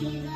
You.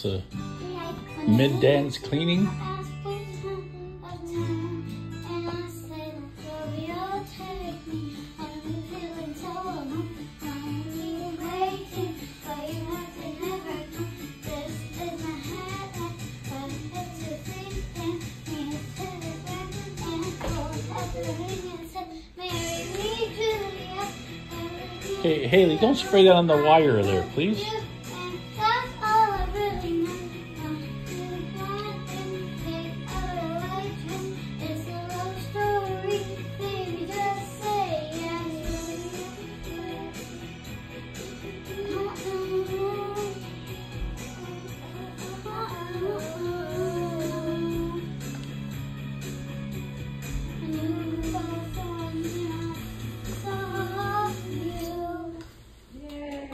It's a mid-dance cleaning. Hey, Haley, don't spray that on the wire there, please.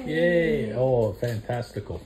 Yay! Oh, fantastical.